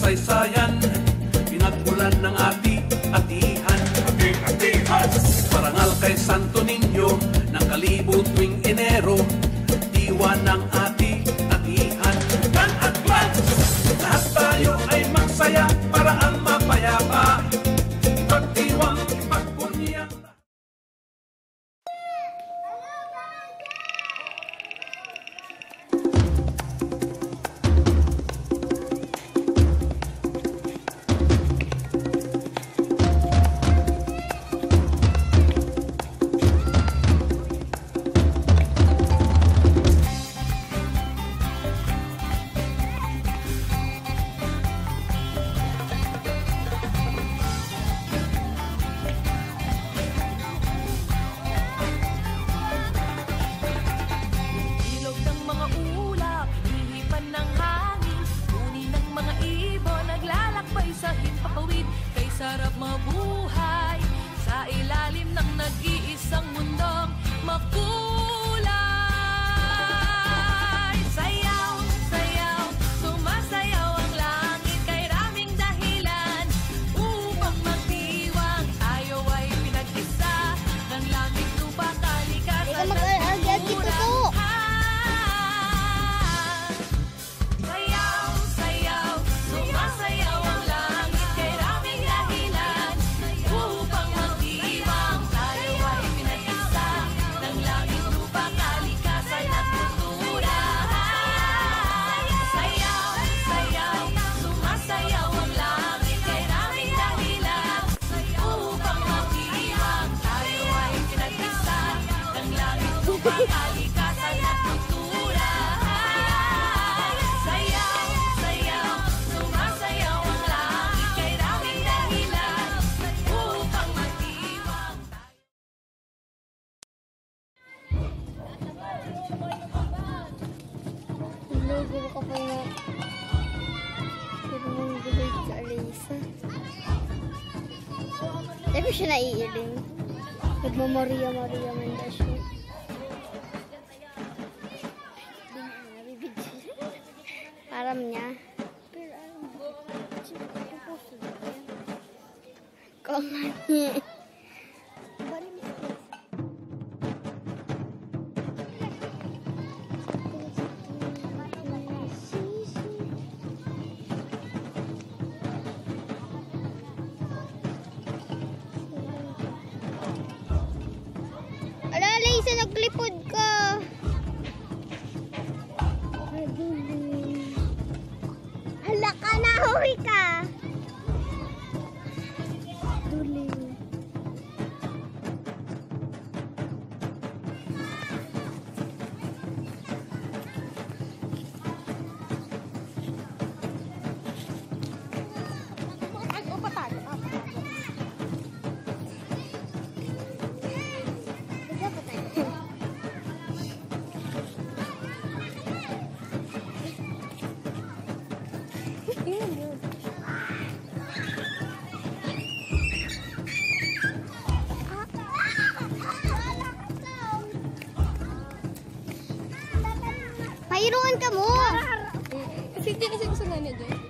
kasaysayan Pinagmulan ng ati-atihan Ati-atihan Parangal kay Santo Niño Ng kalibo tuwing kalikasan at kultura. Sayaw, sayaw, sumasayaw ang langit kay dahilan upang magdiwang tayo. Siya naiiling. Nagmamaria-maria man daw siya. Para меня. Con story time. ka mo! Kasi hindi na siya gusto na niya dyan.